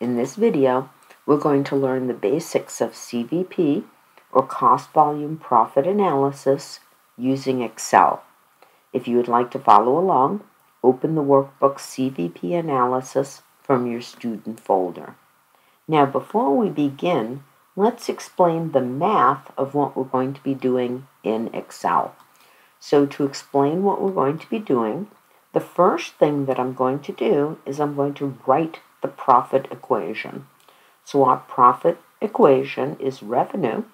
In this video, we're going to learn the basics of CVP, or Cost Volume Profit Analysis, using Excel. If you would like to follow along, open the workbook CVP Analysis from your student folder. Now, before we begin, let's explain the math of what we're going to be doing in Excel. So to explain what we're going to be doing, the first thing that I'm going to do is I'm going to write the profit equation. So our profit equation is revenue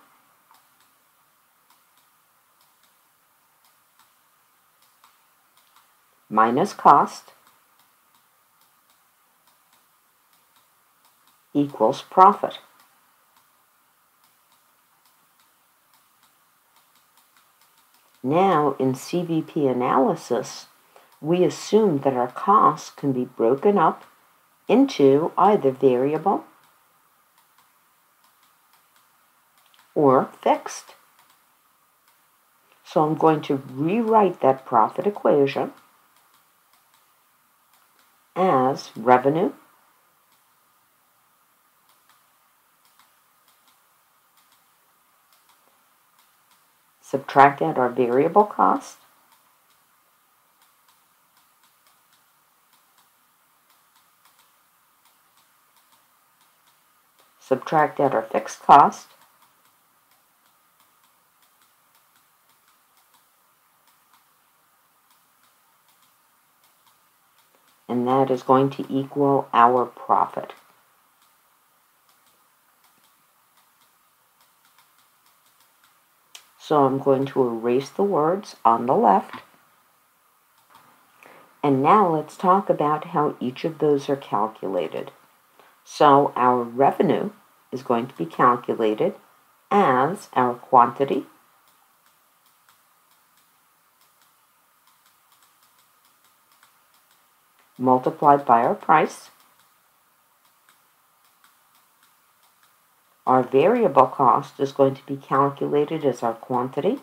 minus cost equals profit. Now, in CVP analysis, we assume that our costs can be broken up into either variable or fixed. So I'm going to rewrite that profit equation as revenue subtract out our variable cost subtract out our fixed cost, and that is going to equal our profit. So I'm going to erase the words on the left. And now let's talk about how each of those are calculated. So our revenue is going to be calculated as our quantity multiplied by our price. Our variable cost is going to be calculated as our quantity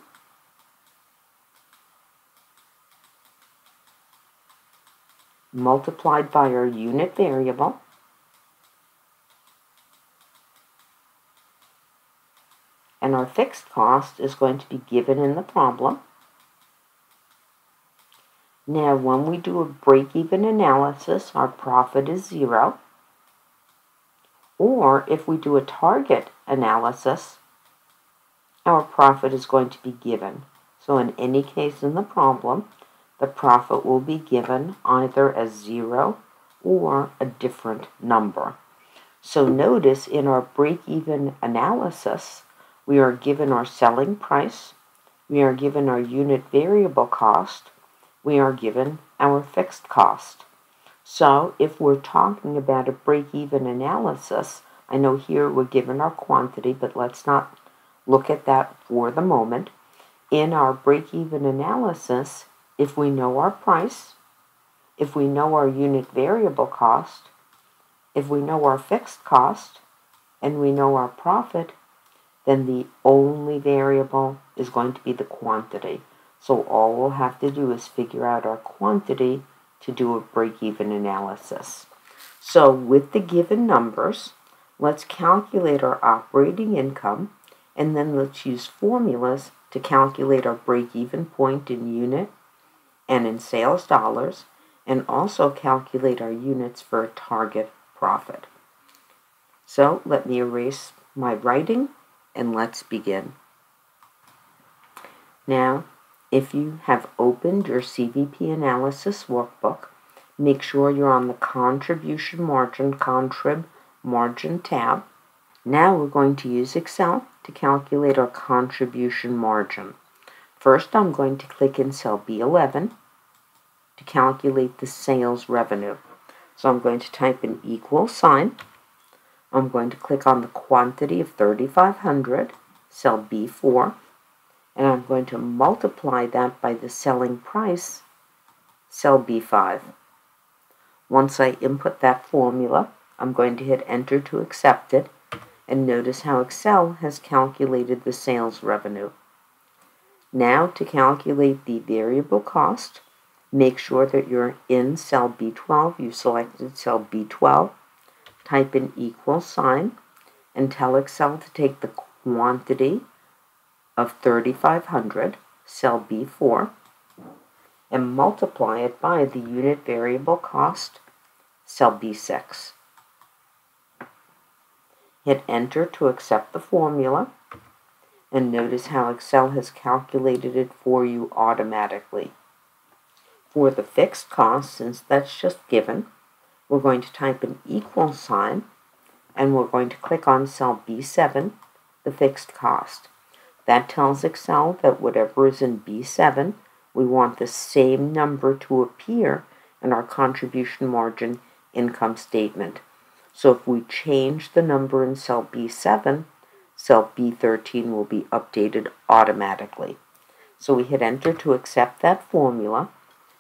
multiplied by our unit variable and our fixed cost is going to be given in the problem. Now, when we do a break-even analysis, our profit is zero. Or if we do a target analysis, our profit is going to be given. So in any case in the problem, the profit will be given either as zero or a different number. So notice in our break-even analysis, we are given our selling price. We are given our unit variable cost. We are given our fixed cost. So if we're talking about a break-even analysis, I know here we're given our quantity, but let's not look at that for the moment. In our break-even analysis, if we know our price, if we know our unit variable cost, if we know our fixed cost, and we know our profit, then the only variable is going to be the quantity. So all we'll have to do is figure out our quantity to do a break-even analysis. So with the given numbers, let's calculate our operating income, and then let's use formulas to calculate our break-even point in unit and in sales dollars, and also calculate our units for a target profit. So let me erase my writing and let's begin. Now, if you have opened your CVP analysis workbook, make sure you're on the contribution margin, contrib margin tab. Now we're going to use Excel to calculate our contribution margin. First, I'm going to click in cell B11 to calculate the sales revenue. So I'm going to type an equal sign I'm going to click on the quantity of 3500, cell B4, and I'm going to multiply that by the selling price, cell B5. Once I input that formula, I'm going to hit enter to accept it, and notice how Excel has calculated the sales revenue. Now to calculate the variable cost, make sure that you're in cell B12, you selected cell B12, type in equal sign, and tell Excel to take the quantity of 3500, cell B4, and multiply it by the unit variable cost, cell B6. Hit enter to accept the formula, and notice how Excel has calculated it for you automatically. For the fixed cost, since that's just given, we're going to type an equal sign, and we're going to click on cell B7, the fixed cost. That tells Excel that whatever is in B7, we want the same number to appear in our contribution margin income statement. So if we change the number in cell B7, cell B13 will be updated automatically. So we hit enter to accept that formula.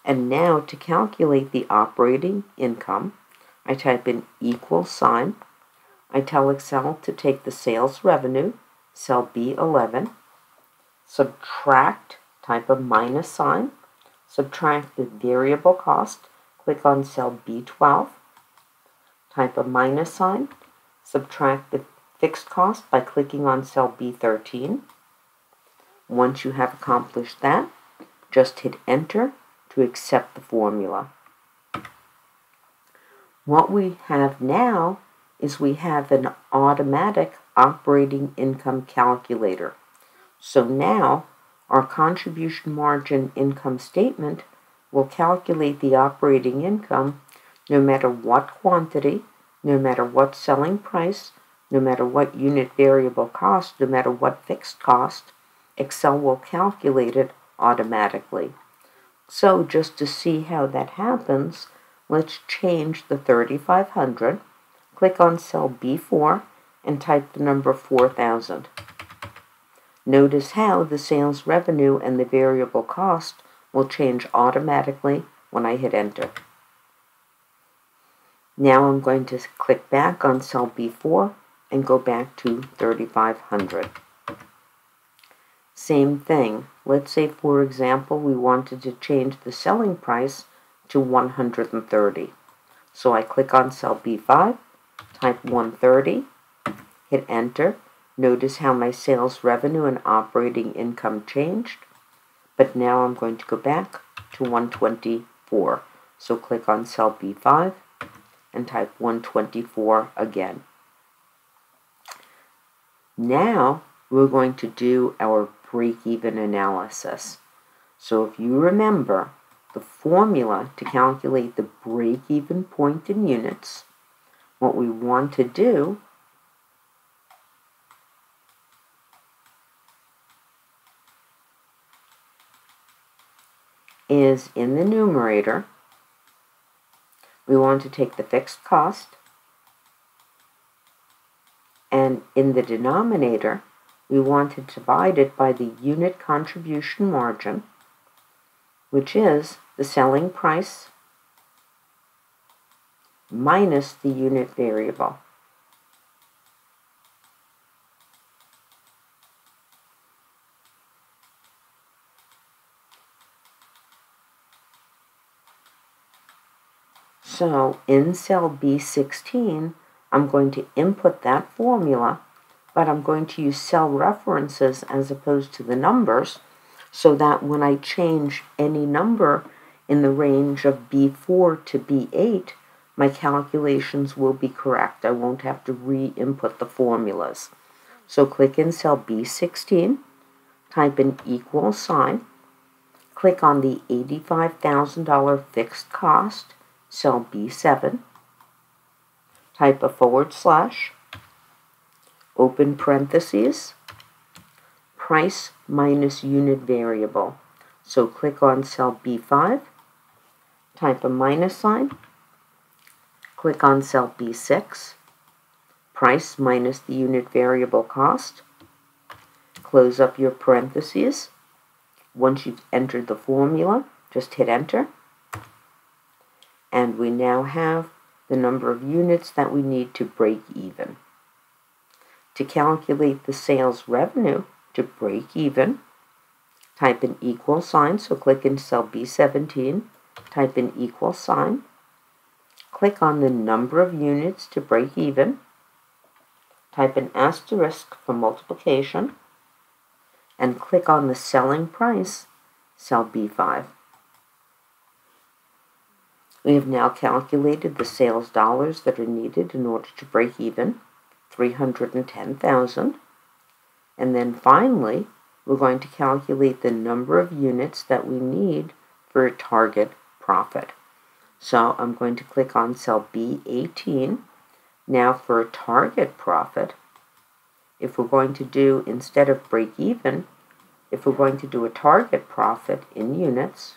And now to calculate the operating income, I type in equal sign. I tell Excel to take the sales revenue, cell B11, subtract, type a minus sign, subtract the variable cost, click on cell B12, type a minus sign, subtract the fixed cost by clicking on cell B13. Once you have accomplished that, just hit enter to accept the formula. What we have now is we have an automatic operating income calculator. So now our contribution margin income statement will calculate the operating income no matter what quantity, no matter what selling price, no matter what unit variable cost, no matter what fixed cost, Excel will calculate it automatically. So just to see how that happens, let's change the 3500, click on cell B4 and type the number 4000. Notice how the sales revenue and the variable cost will change automatically when I hit enter. Now I'm going to click back on cell B4 and go back to 3500. Same thing. Let's say, for example, we wanted to change the selling price to 130. So I click on cell B5, type 130, hit enter. Notice how my sales revenue and operating income changed. But now I'm going to go back to 124. So click on cell B5 and type 124 again. Now we're going to do our break-even analysis. So if you remember the formula to calculate the break-even point in units, what we want to do is in the numerator, we want to take the fixed cost and in the denominator, we want to divide it by the unit contribution margin, which is the selling price minus the unit variable. So in cell B16, I'm going to input that formula, but I'm going to use cell references as opposed to the numbers so that when I change any number in the range of B4 to B8, my calculations will be correct. I won't have to re-input the formulas. So click in cell B16, type in equal sign, click on the $85,000 fixed cost, cell B7, type a forward slash, open parentheses, price minus unit variable. So click on cell B5, type a minus sign, click on cell B6, price minus the unit variable cost, close up your parentheses. Once you've entered the formula, just hit enter. And we now have the number of units that we need to break even. To calculate the sales revenue to break even, type in equal sign, so click in cell B17, type in equal sign, click on the number of units to break even, type an asterisk for multiplication, and click on the selling price, cell B5. We have now calculated the sales dollars that are needed in order to break even, 310,000. And then finally, we're going to calculate the number of units that we need for a target profit. So I'm going to click on cell B18. Now for a target profit, if we're going to do, instead of break even, if we're going to do a target profit in units,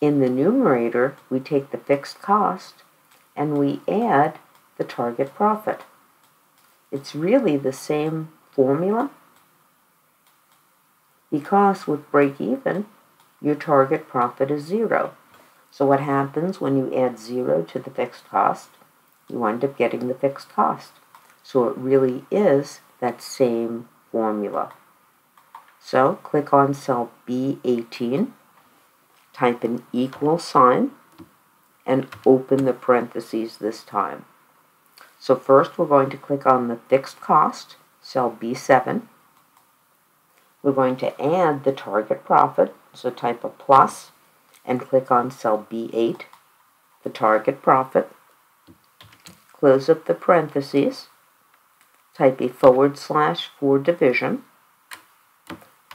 in the numerator, we take the fixed cost and we add the target profit. It's really the same formula because with break even, your target profit is zero. So what happens when you add zero to the fixed cost? You wind up getting the fixed cost. So it really is that same formula. So click on cell B18, type an equal sign, and open the parentheses this time. So first we're going to click on the fixed cost, cell B7, we're going to add the target profit, so type a plus and click on cell B8, the target profit. Close up the parentheses, type a forward slash for division,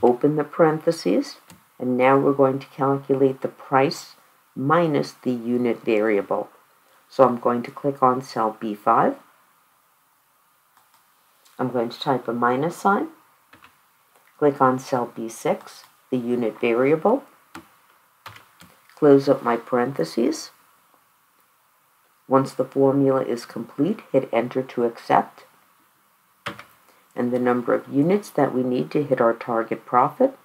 open the parentheses, and now we're going to calculate the price minus the unit variable. So I'm going to click on cell B5. I'm going to type a minus sign Click on cell B6, the unit variable. Close up my parentheses. Once the formula is complete, hit enter to accept. And the number of units that we need to hit our target profit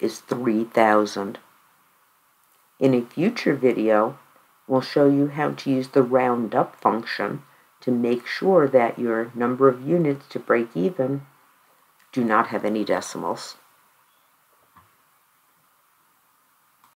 is 3,000. In a future video, we'll show you how to use the round up function to make sure that your number of units to break even do not have any decimals.